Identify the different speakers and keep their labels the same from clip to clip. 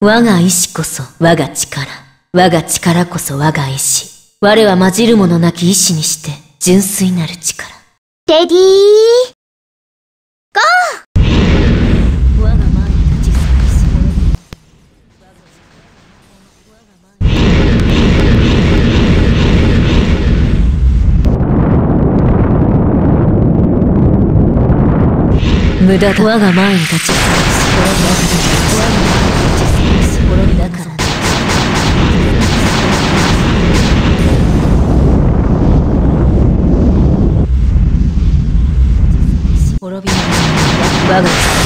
Speaker 1: 我が意志こそ我が力。我が力こそ我が意志。我は混じるものなき意志にして、純粋なる力。
Speaker 2: レディー、ゴ
Speaker 1: ー我が前に立ちふさがし、無駄だ。我が前に立ちふさがの我が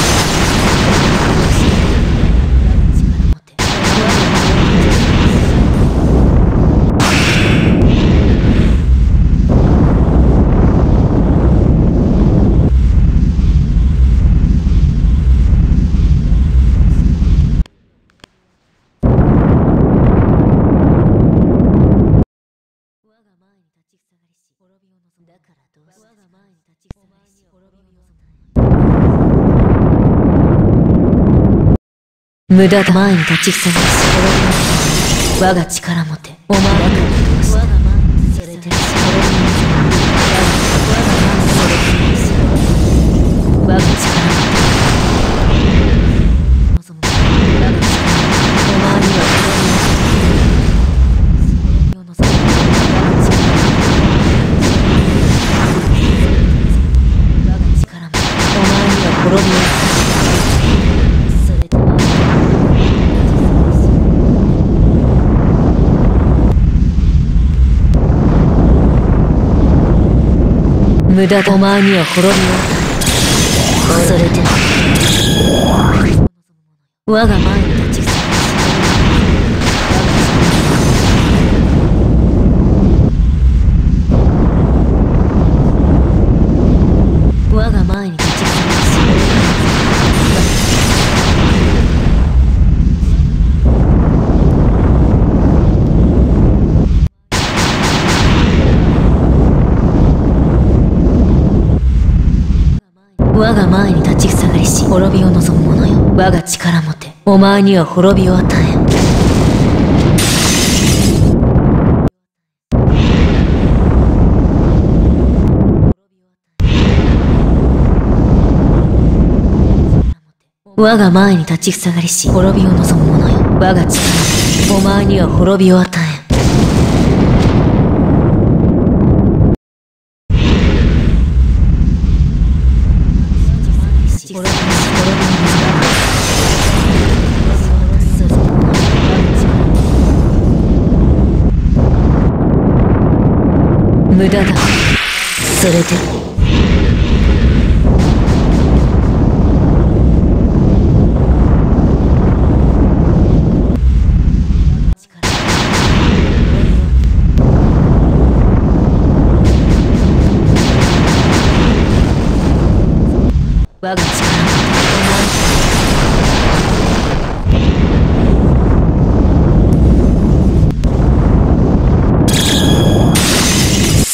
Speaker 1: だからどうして我が前に立ちふさがし滅びを望む無駄だ。前に立ちふさがし我が力もて。お前だからどうして我が前に立ちふさがし滅びを我が力無駄だお前には滅びをそれで我が前に立ち我が前に立ちふさがりし滅びを望む者よ。我が力もて。お前には滅びを与え我が前に立ちふさがりし滅びを望む者よ。我が力もて。お前には滅びを与え無駄だ。それで。我が力も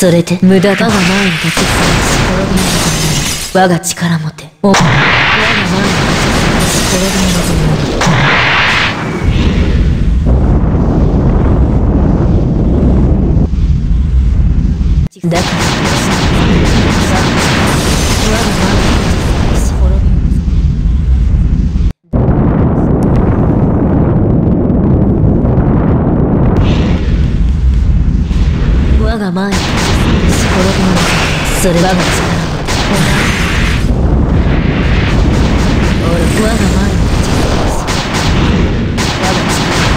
Speaker 1: それで？無駄だが前に立ちふさがし。滅びを望む我が力もて。お。我が前に立ちふさがし。滅びを望むだから我が前にそれ我が力もてお前俺我が前に立ちふさがし我が力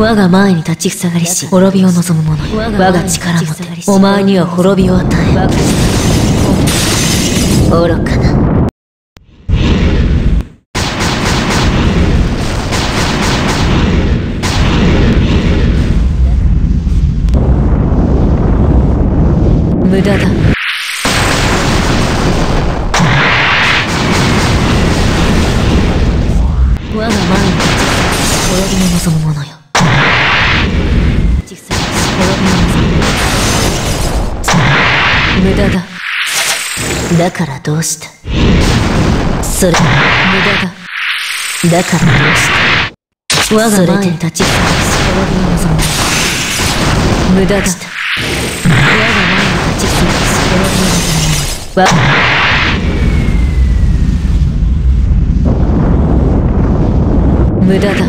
Speaker 1: 我が前に立ちふさがりし滅びを望む者よ我が力もてお前には滅びを与え愚かな無駄だ。我が万物滅びの望むのよ。実際滅びの望む無駄だ。だからどうした？それ無駄だ。だからどうした？我が前に立ちふさわしい滅びの望む無駄だ。我が前に立ちふさがし滅びを望むわ無駄だ。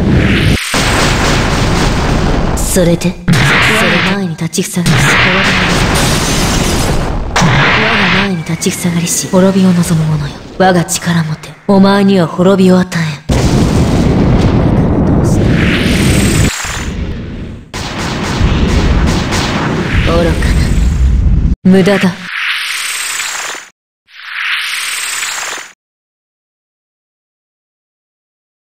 Speaker 1: それでそれ前に立ちふさがし滅びを望む我が前に立ちふさがりし滅びを望む者よ。我が力もて。お前には滅びを与えん。愚か。無駄だ。